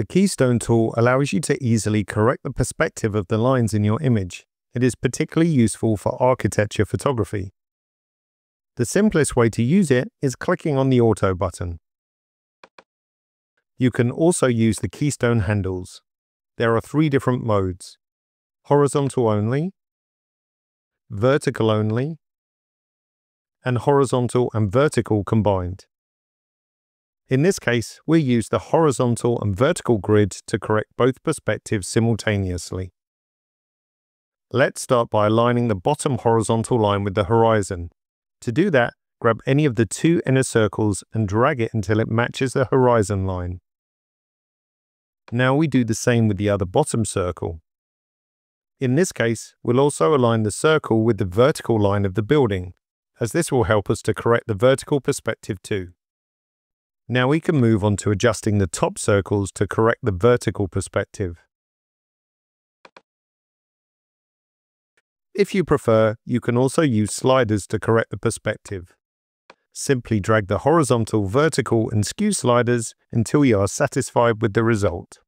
The Keystone tool allows you to easily correct the perspective of the lines in your image. It is particularly useful for architecture photography. The simplest way to use it is clicking on the Auto button. You can also use the Keystone handles. There are three different modes. Horizontal only, vertical only, and horizontal and vertical combined. In this case, we use the horizontal and vertical grid to correct both perspectives simultaneously. Let's start by aligning the bottom horizontal line with the horizon. To do that, grab any of the two inner circles and drag it until it matches the horizon line. Now we do the same with the other bottom circle. In this case, we'll also align the circle with the vertical line of the building, as this will help us to correct the vertical perspective too. Now we can move on to adjusting the top circles to correct the vertical perspective. If you prefer, you can also use sliders to correct the perspective. Simply drag the horizontal, vertical and skew sliders until you are satisfied with the result.